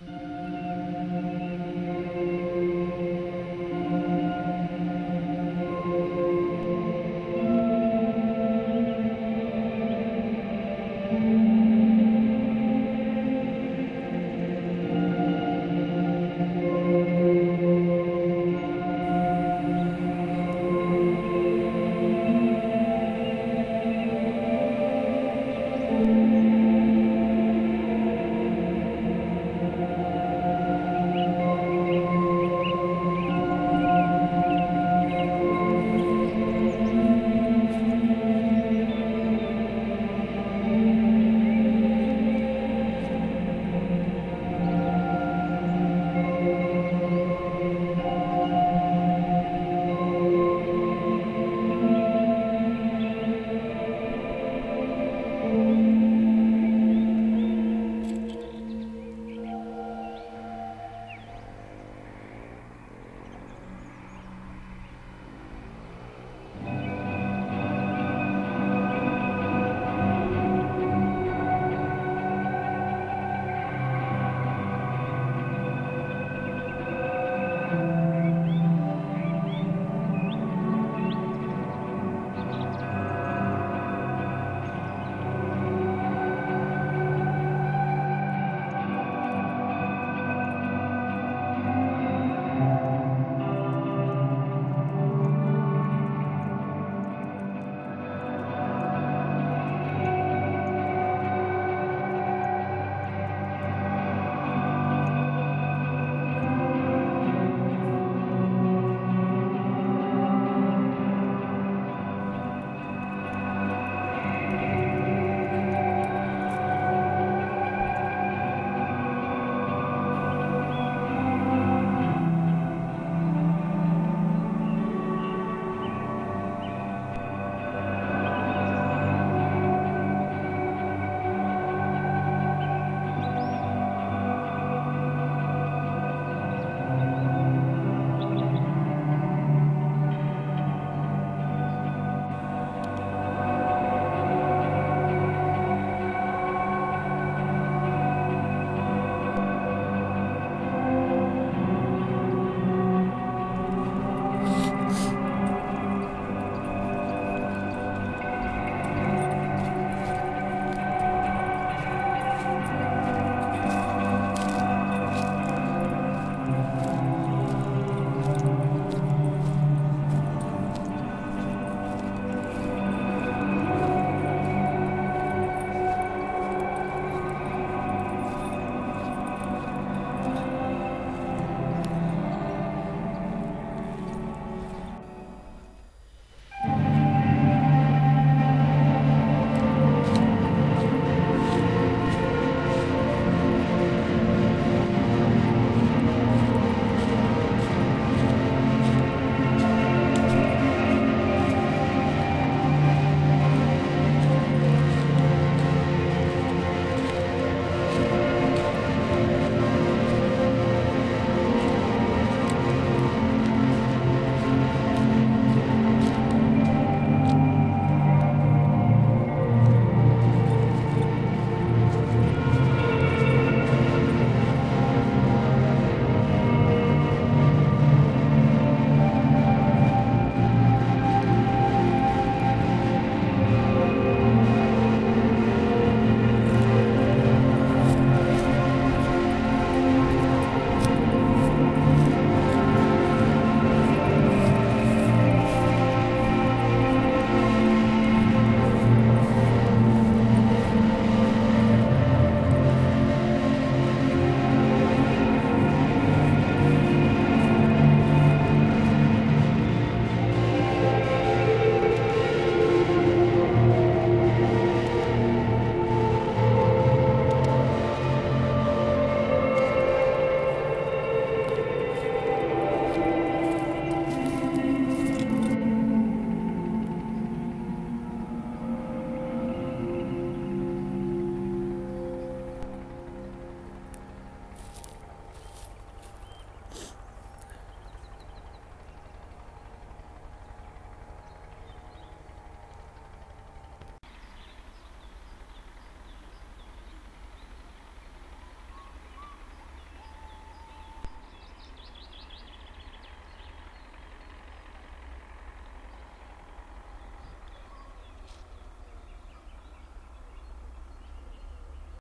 Bye.